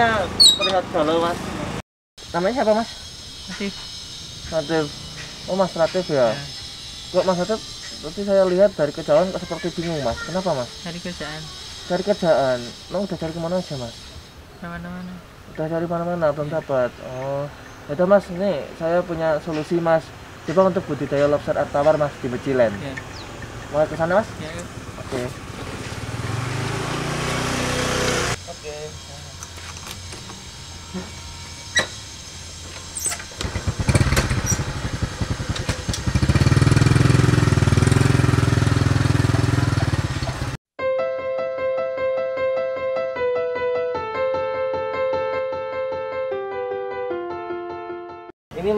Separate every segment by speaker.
Speaker 1: kayaknya terlihat galau mas. Namanya siapa mas?
Speaker 2: Masih
Speaker 1: Latif. Oh mas Latif ya,
Speaker 2: ya,
Speaker 1: kok mas Latif berarti saya lihat dari kejauhan kok seperti bingung mas. Kenapa mas?
Speaker 2: Cari kerjaan
Speaker 1: cari kerjaan lo udah cari ke mana aja mas?
Speaker 2: Ke mana-mana.
Speaker 1: udah cari mana-mana belum dapat. Oh. Ya mas ini saya punya solusi mas. Coba untuk budidaya lobster tawar mas di Becilen
Speaker 2: Ya,
Speaker 1: mau ke sana mas?
Speaker 2: Ya,
Speaker 1: oke oke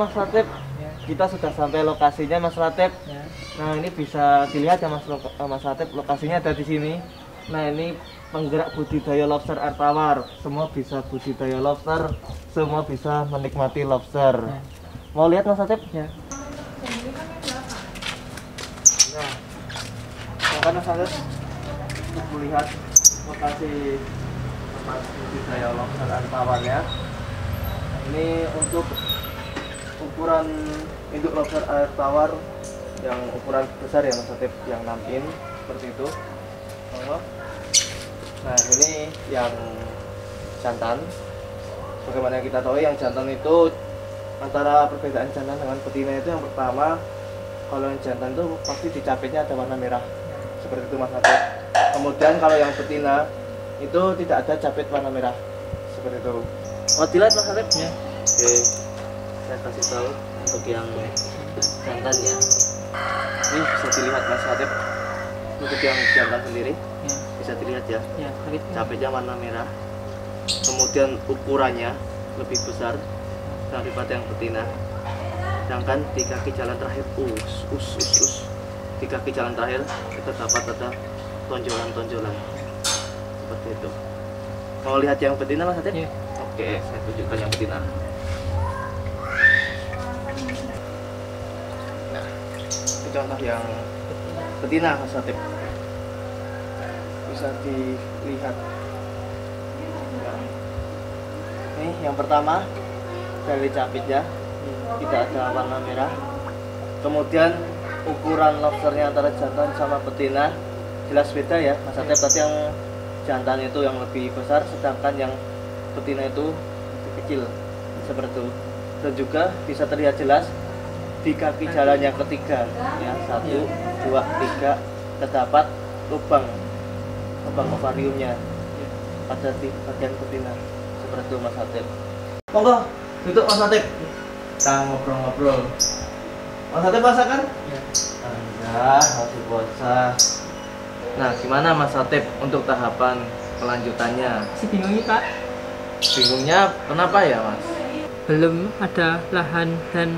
Speaker 1: mas Latif
Speaker 2: ya,
Speaker 1: kita sudah sampai lokasinya mas Latif
Speaker 2: ya.
Speaker 1: Nah ini bisa dilihat ya Mas, Lok- eh, Mas Atep lokasinya ada di sini. Nah ini penggerak budidaya lobster air tawar. Semua bisa budidaya lobster, semua bisa menikmati lobster.
Speaker 2: Ya.
Speaker 1: Mau lihat Mas Atep?
Speaker 2: ya.
Speaker 1: Nah, Atep untuk melihat lokasi tempat budidaya lobster air tawarnya. Nah, ini untuk ukuran induk lobster air tawar yang ukuran besar ya Mas Atep yang 6 in seperti itu. Oh. Nah ini yang jantan. Bagaimana kita tahu yang jantan itu antara perbedaan jantan dengan betina itu yang pertama kalau yang jantan itu pasti di capitnya ada warna merah seperti itu Mas Atep. Kemudian kalau yang betina itu tidak ada capit warna merah seperti itu. Mau dilihat Mas Atep?
Speaker 2: Ya.
Speaker 1: Oke, saya kasih tahu untuk yang jantan ya. Ini bisa dilihat Mas Hatip. Untuk yang jantan sendiri
Speaker 2: Ya,
Speaker 1: bisa dilihat ya.
Speaker 2: ya.
Speaker 1: Capitnya warna merah. Kemudian ukurannya lebih besar daripada yang betina. Sedangkan di kaki jalan terakhir, us, us, us, us. Di kaki jalan terakhir kita dapat ada tonjolan-tonjolan seperti itu. Mau lihat yang betina Mas Hatip?
Speaker 2: Ya.
Speaker 1: Oke, saya tunjukkan yang betina. Contoh yang betina Mas. Bisa dilihat. Ini yang pertama dari capitnya tidak ada warna merah. Kemudian ukuran lobsternya antara jantan sama betina jelas beda ya Mas Atep tadi yang jantan itu yang lebih besar sedangkan yang betina itu lebih kecil seperti itu dan juga bisa terlihat jelas di kaki jalan yang ketiga ya satu dua tiga terdapat lubang lubang ovariumnya pada di bagian betina seperti itu Mas Atep monggo duduk Mas Atep kita ngobrol-ngobrol Mas Atep masak kan?
Speaker 2: Ya.
Speaker 1: Enggak, masih bocah Nah, gimana Mas Atep untuk tahapan kelanjutannya?
Speaker 2: Si bingung nih, Pak.
Speaker 1: Bingungnya kenapa ya Mas?
Speaker 2: Belum ada lahan dan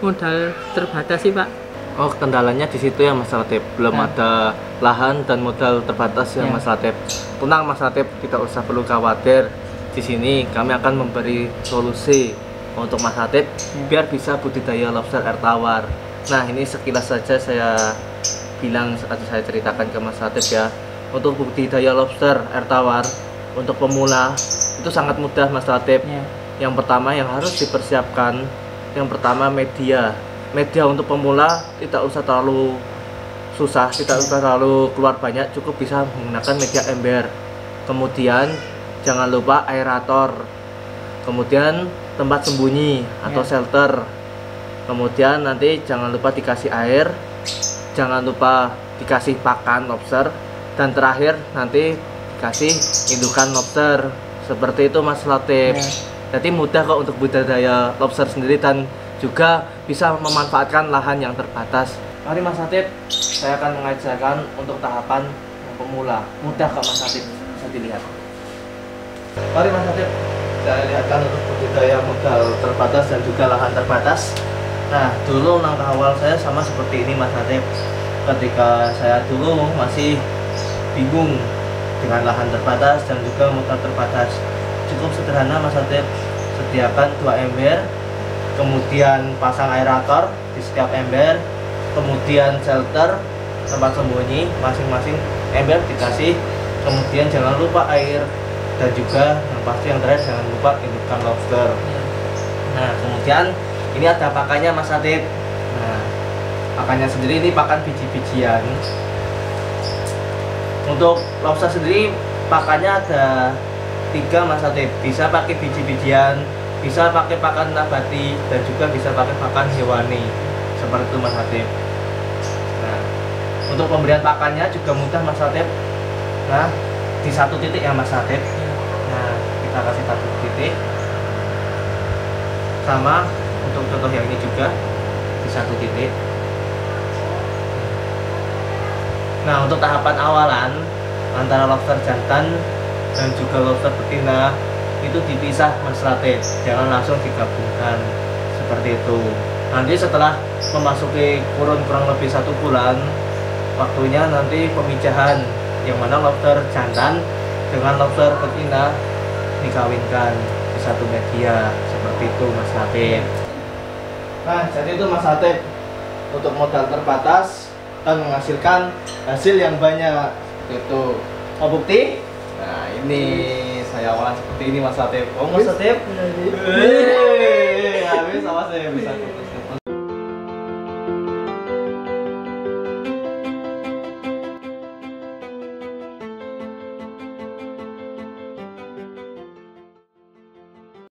Speaker 2: modal terbatas sih, Pak.
Speaker 1: Oh, kendalanya di situ ya Mas Atep. Belum
Speaker 2: Ya.
Speaker 1: ada lahan dan modal terbatas ya,
Speaker 2: Ya.
Speaker 1: Mas Atep. Tenang Mas Atep, tidak usah perlu khawatir. Di sini kami akan memberi solusi untuk Mas Atep
Speaker 2: Ya.
Speaker 1: biar bisa budidaya lobster air tawar. Nah, ini sekilas saja saya bilang atau saya ceritakan ke Mas Atep ya. Untuk budidaya lobster air tawar untuk pemula itu sangat mudah Mas Atep.
Speaker 2: Ya.
Speaker 1: Yang pertama yang harus dipersiapkan yang pertama media. Media untuk pemula tidak usah terlalu susah, tidak usah terlalu keluar banyak, cukup bisa menggunakan media ember. Kemudian jangan lupa aerator. Kemudian tempat sembunyi atau
Speaker 2: Ya.
Speaker 1: shelter. Kemudian nanti jangan lupa dikasih air, jangan lupa dikasih pakan lobster dan terakhir nanti dikasih indukan lobster. Seperti itu Mas Latif.
Speaker 2: Ya.
Speaker 1: Jadi mudah kok untuk budidaya lobster sendiri dan juga bisa memanfaatkan lahan yang terbatas. Mari Mas Hatip, saya akan mengajarkan untuk tahapan yang pemula. Mudah kok Mas Hatip, bisa dilihat. Mari Mas Hatip, saya lihatkan untuk budidaya modal terbatas dan juga lahan terbatas. Nah, dulu langkah awal saya sama seperti ini Mas Hatip. Ketika saya dulu masih bingung dengan lahan terbatas dan juga modal terbatas cukup sederhana Mas Hatip sediakan dua ember kemudian pasang aerator di setiap ember kemudian shelter tempat sembunyi masing-masing ember dikasih kemudian jangan lupa air dan juga yang pasti yang terakhir jangan lupa hidupkan lobster. Nah kemudian ini ada pakannya mas Atip nah pakannya sendiri ini pakan biji-bijian. Untuk lobster sendiri pakannya ada tiga mas Atip bisa pakai biji-bijian bisa pakai pakan nabati dan juga bisa pakai pakan hewani. Seperti itu mas Atip nah untuk pemberian pakannya juga mudah mas Atip nah di satu titik ya mas Atip nah kita kasih satu titik. Sama untuk contoh yang ini juga di satu titik. Nah untuk tahapan awalan antara lobster jantan dan juga lobster betina itu dipisah Latif, jangan langsung digabungkan. Seperti itu. Nanti setelah memasuki kurun kurang lebih satu bulan, waktunya nanti pemijahan yang mana lobster jantan dengan lobster betina dikawinkan di satu media. Seperti itu mas Latif. Nah jadi itu mas Latif untuk modal terbatas dan menghasilkan hasil yang banyak. Itu. Mau bukti nah ini saya olah seperti ini mas Latif oh mas Latif Hei, habis awas saya bisa